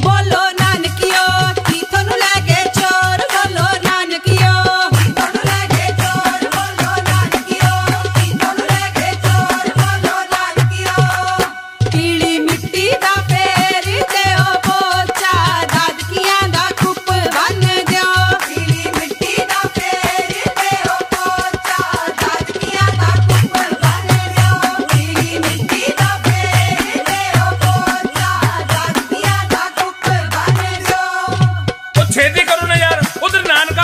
Bolo. छेती करो ना यार उधर नानक